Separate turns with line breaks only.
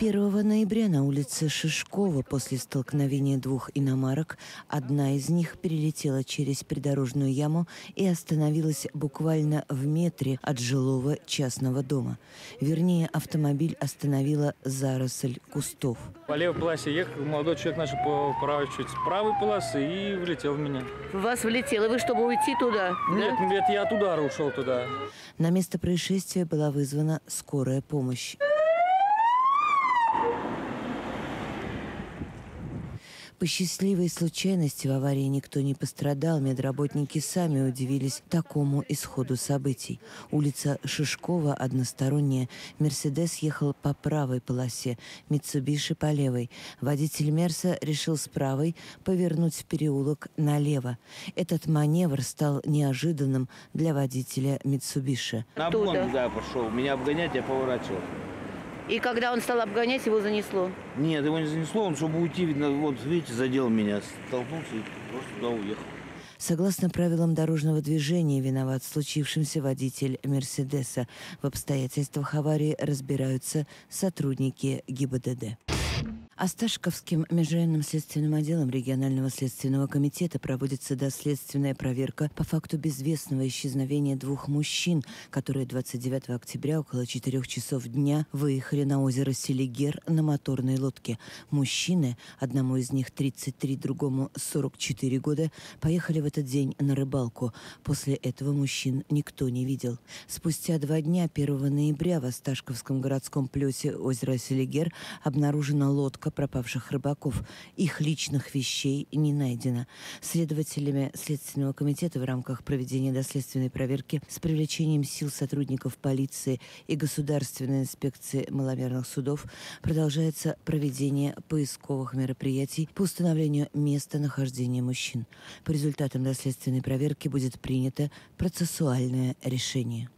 1 ноября на улице Шишкова после столкновения двух иномарок одна из них перелетела через придорожную яму и остановилась буквально в метре от жилого частного дома. Вернее, автомобиль остановила заросль кустов.
По левой полосе ехал, молодой человек начал поворачивать с правой полосы и влетел в меня.
В вас влетело, вы чтобы уйти туда?
Нет,
да?
нет, я от удара ушел туда.
На место происшествия была вызвана скорая помощь. По счастливой случайности в аварии никто не пострадал. Медработники сами удивились такому исходу событий. Улица Шишкова односторонняя. Мерседес ехал по правой полосе, Митсубиши по левой. Водитель Мерса решил с правой повернуть в переулок налево. Этот маневр стал неожиданным для водителя Митсубиши.
На обгон, да, пошел. Меня обгонять, я поворачивал.
И когда он стал обгонять, его занесло?
Нет, его не занесло, он, чтобы уйти, видно, вот, видите, задел меня, столкнулся и просто туда уехал.
Согласно правилам дорожного движения, виноват в случившемся водитель «Мерседеса». В обстоятельствах аварии разбираются сотрудники ГИБДД. Осташковским межрайонным следственным отделом регионального следственного комитета проводится доследственная проверка по факту безвестного исчезновения двух мужчин, которые 29 октября около 4 часов дня выехали на озеро Селигер на моторной лодке. Мужчины, одному из них 33, другому 44 года, поехали в этот день на рыбалку. После этого мужчин никто не видел. Спустя два дня, 1 ноября, в Осташковском городском плесе озера Селигер обнаружена лодка поиска пропавших рыбаков. Их личных вещей не найдено. Следователями Следственного комитета в рамках проведения доследственной проверки с привлечением сил сотрудников полиции и Государственной инспекции маломерных судов продолжается проведение поисковых мероприятий по установлению места нахождения мужчин. По результатам доследственной проверки будет принято процессуальное решение.